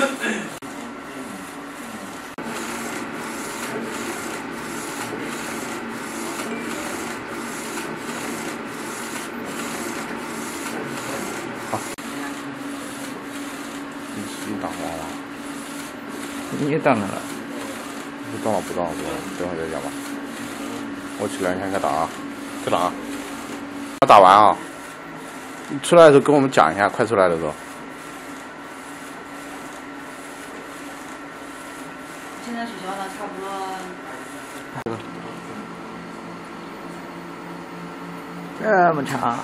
你又打了？你也打了？不动了不动了，等会再讲吧。我起来，你先打啊，去打。啊打完啊！你出来的时候跟我们讲一下，快出来了都。现在取消了差不多这么长。